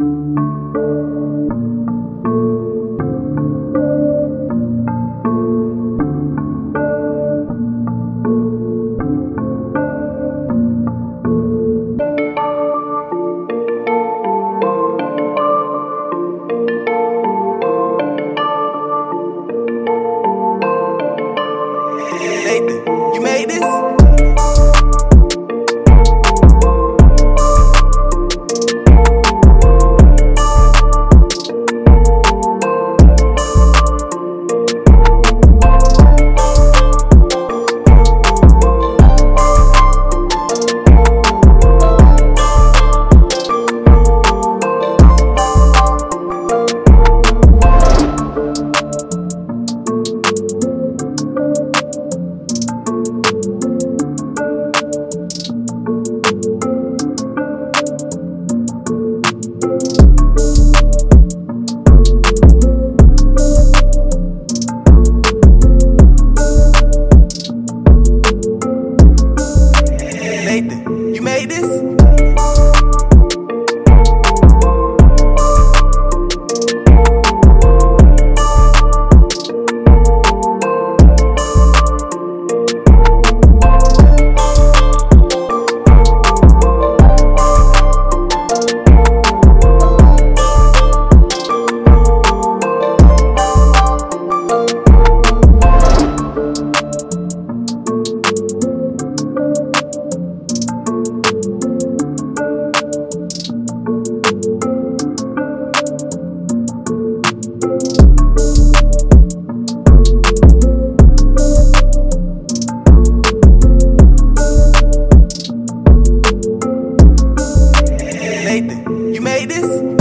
You made this? Made this? Nathan, you made this?